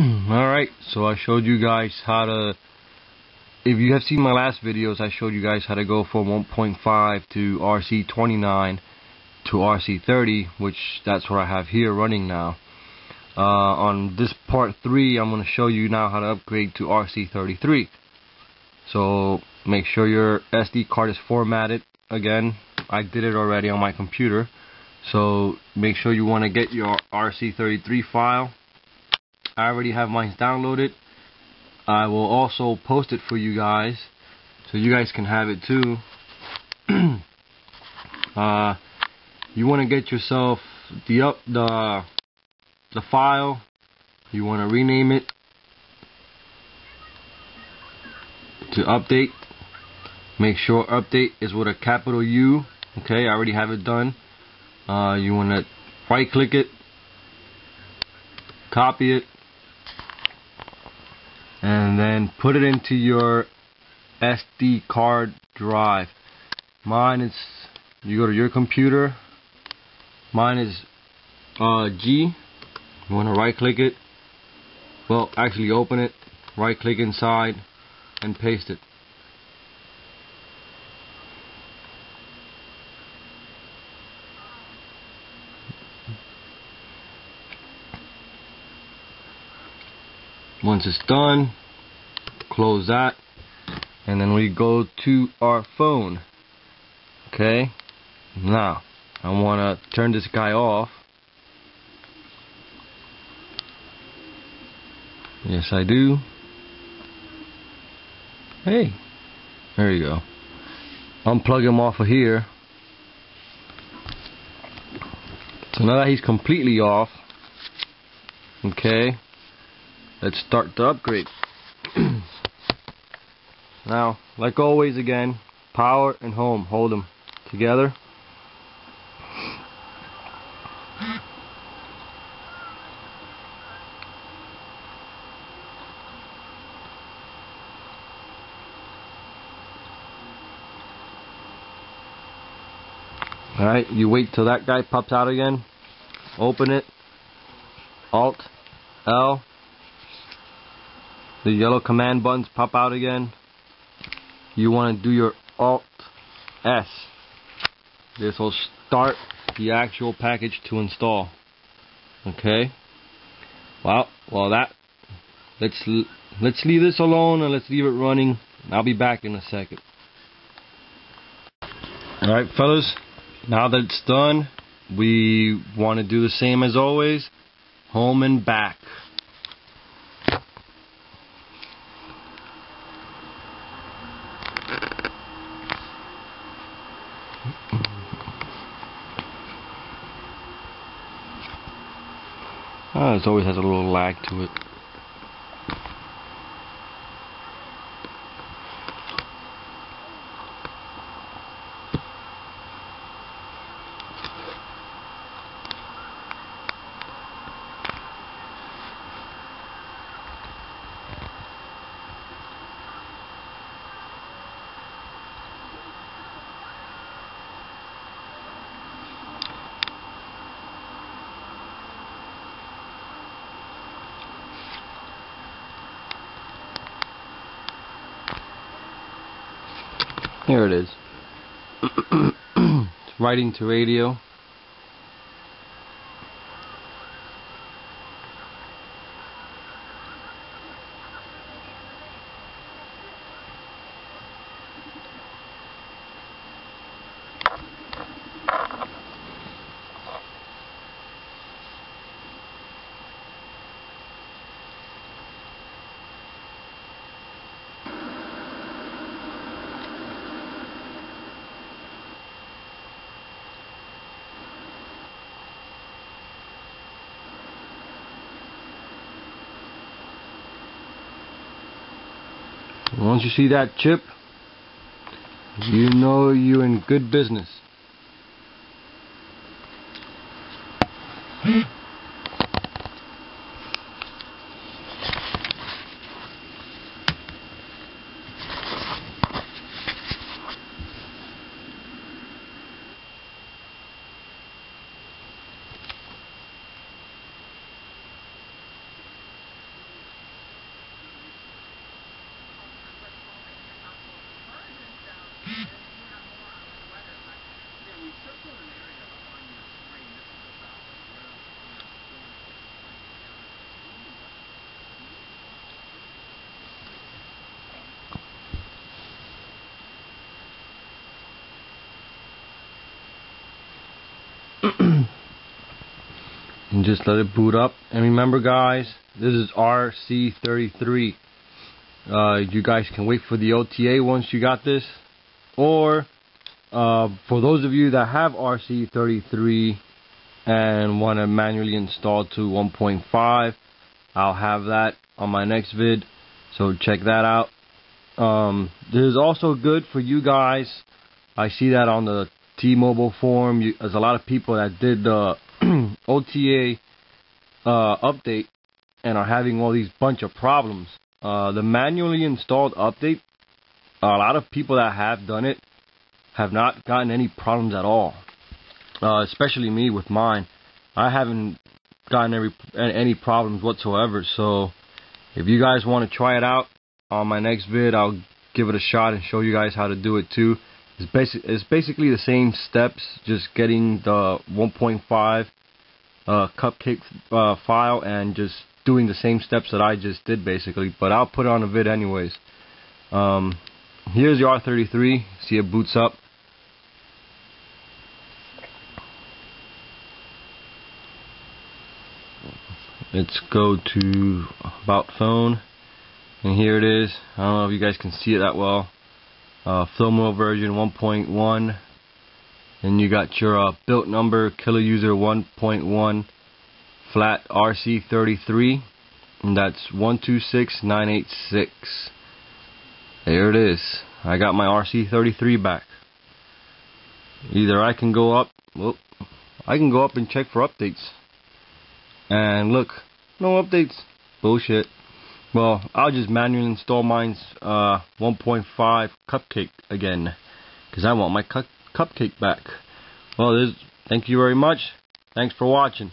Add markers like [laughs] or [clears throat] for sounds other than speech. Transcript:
[clears throat] Alright, so I showed you guys how to, if you have seen my last videos, I showed you guys how to go from 1.5 to RC29 to RC30, which that's what I have here running now. Uh, on this part 3, I'm going to show you now how to upgrade to RC33. So make sure your SD card is formatted again. I did it already on my computer. So make sure you want to get your RC33 file I already have mine downloaded. I will also post it for you guys so you guys can have it too. [clears throat] uh, you want to get yourself the up the the file. You want to rename it to update. Make sure update is with a capital U. Okay, I already have it done. Uh, you want to right click it, copy it, and then put it into your SD card drive. Mine is, you go to your computer, mine is uh, G, you want to right click it, well actually open it, right click inside and paste it. Once it's done, close that, and then we go to our phone. Okay, now I want to turn this guy off. Yes, I do. Hey, there you go. Unplug him off of here. So now that he's completely off, okay, Let's start the upgrade. [clears throat] now, like always again, power and home, hold them together. Alright, you wait till that guy pops out again. Open it. Alt L the yellow command buttons pop out again. You want to do your alt S. This will start the actual package to install. Okay. Well well that let's let's leave this alone and let's leave it running. I'll be back in a second. Alright fellas. Now that it's done we want to do the same as always. Home and back Oh, it always has a little lag to it. Here it is. [clears throat] writing to radio. Once you see that chip, you know you're in good business. [laughs] and just let it boot up. And remember guys this is RC33 uh, you guys can wait for the OTA once you got this. Or uh, for those of you that have RC33 and want to manually install to 1.5 I'll have that on my next vid. So check that out. Um, this is also good for you guys. I see that on the T-Mobile forum. You, there's a lot of people that did the [clears throat] OTA uh, update and are having all these bunch of problems uh, the manually installed update a lot of people that have done it have not gotten any problems at all uh, especially me with mine I haven't gotten any, any problems whatsoever. So if you guys want to try it out on my next vid, I'll give it a shot and show you guys how to do it too. It's, basic, it's basically the same steps, just getting the 1.5 uh, cupcake uh, file and just doing the same steps that I just did basically. But I'll put it on a vid anyways. Um, here's your R33. See it boots up. let's go to about phone and here it is I don't know if you guys can see it that well uh, Firmware version 1.1 and you got your uh, built number kila user 1.1 flat RC33 and that's 126986 there it is. I got my RC33 back. Either I can go up well I can go up and check for updates. And look, no updates. Bullshit. Well, I'll just manually install mine's uh, 1.5 cupcake again. Because I want my cu cupcake back. Well, thank you very much. Thanks for watching.